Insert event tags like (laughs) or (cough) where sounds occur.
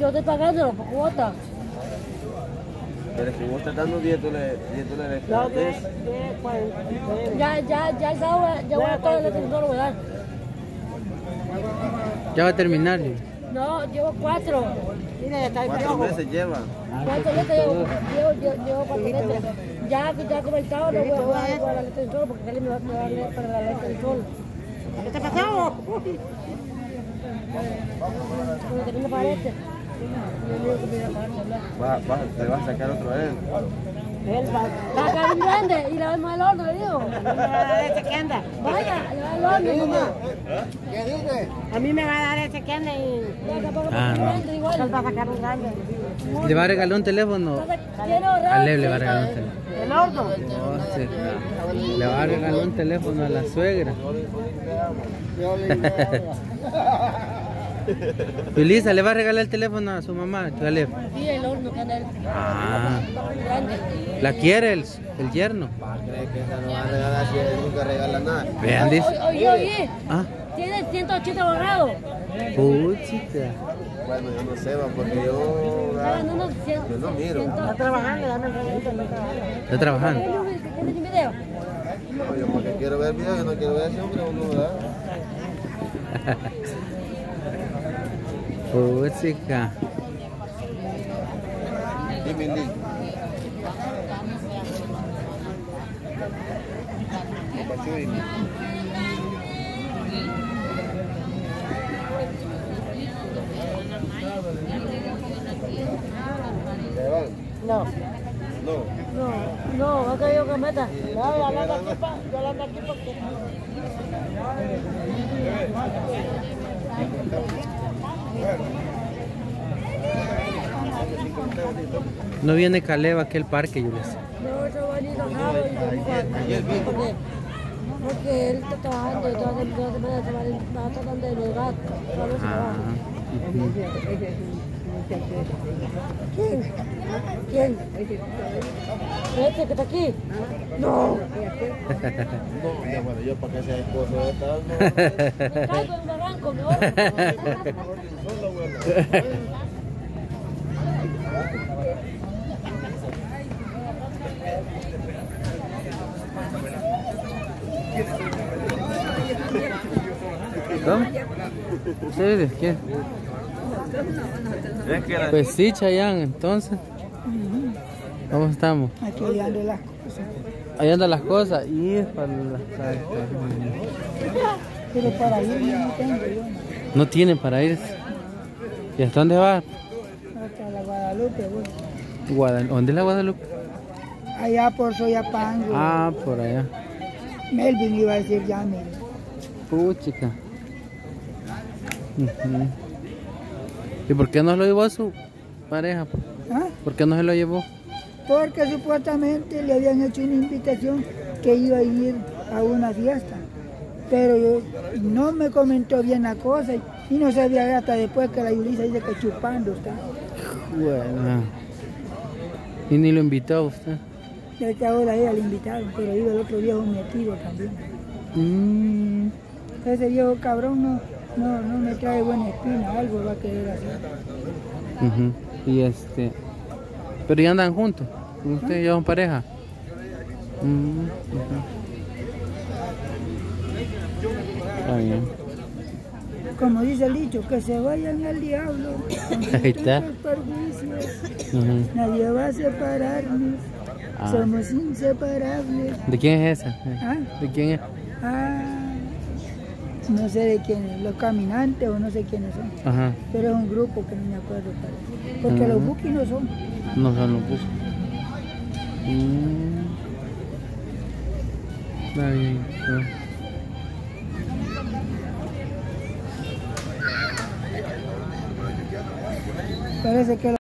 yo estoy pagándolo por cuota. Pero si vos estás dando 10 dólares, 10 dólares No, cada de, mes, de 49. Ya, ya, ya el sábado ya voy a todo el extensor, ¿verdad? Ya va a terminar. No, llevo cuatro. Mira, ya está el ¿cuántos piojo. meses lleva? ¿Cuántos litros llevo? Llevo, llevo, llevo cuatro litros. Ya, ya comentado, no voy a jugar igual al extensor porque Kelly me va me va a dar para la extensor. ¿Qué te pasó? Porque que no parece. Va, va, te vas a sacar otro él. Él va. Va a caer un grande y le damos el horno, le digo. A mí me va a dar ese que anda. Vaya, le va el horno, mamá. A mí me va a dar ese que anda y... Ya tampoco Ah, no. Él va a sacar un grande. Le va a regalar un teléfono. A Lev le va a regalar un teléfono. El horno. Oh, sí. Le va a regalar un teléfono a la suegra. (laughs) (laughs) Yulisa, le va a regalar el teléfono a su mamá, Caleb. Sí, el horno que anda él. Ah, Grande. ¿la quiere el, el yerno? ¿Crees que esa no va a regalar si él nunca regala nada? Vean, dice. Oye, oye, Ah, tiene 180 borrados. puchita. Bueno, yo no sé, va, porque yo... Ganando unos 100. Yo no miro. Está trabajando, dame el no trabaja. Está trabajando. ¿Tienes un video? No, yo porque quiero ver video, yo no quiero ver a ese hombre, uno, ¿verdad? (laughs) Puchica. No. No. No, no, va a caer yo que meta. No, yo ando aquí, pa, yo ando aquí porque... No viene Caleb aquel parque, Yulisa. No, eso va a ir domingos. Porque, porque él está trabajando y todas las semanas se va tratando de se Ah. ¿Quién? ¿Quién? ¿Este que está aquí? No. (laughs) No, bueno, yo para que sea esposo de esta, no. Me caigo en un barranco, me voy. Solo, (laughs) bueno. ¿Cómo? ¿Ustedes la... Pues sí, Chayanne, entonces. ¿Cómo estamos? Aquí ando las cosas. Ahí andan las cosas y es para las Pero para ir no tengo yo. No tienen para irse. ¿Y hasta dónde va? Guadalupe, voy. Guadal- ¿Dónde es la Guadalupe? Allá por Soyapango. Ah, por allá. Melvin iba a decir ya, mire. Puchica. ¿Y por qué no lo llevó a su pareja? ¿Ah? ¿Por qué no se lo llevó? Porque supuestamente le habían hecho una invitación que iba a ir a una fiesta. Pero yo, no me comentó bien la cosa y, y no sabía hasta después que la Yulisa dice que chupando está. Bueno. Y ni lo invitó a usted. Ya que ahora ella le invitaron, pero iba el otro viejo metido también. Mm. Ese viejo cabrón no, no, no me trae buena espina, algo va a querer hacer. Y este. Pero ya andan juntos. Ustedes ya son pareja. Mm. Está bien. Como dice el dicho, que se vayan al diablo. (laughs) Ahí está. Nadie va a separarnos. Ah. Somos inseparables. ¿De quién es esa? ¿Ah? ¿De quién es? Ah, no sé de quiénes, los caminantes o no sé quiénes son. Ajá. Pero es un grupo que no me acuerdo es. Porque los bookies no son. No son los bus. Mm. Está bien. Parece que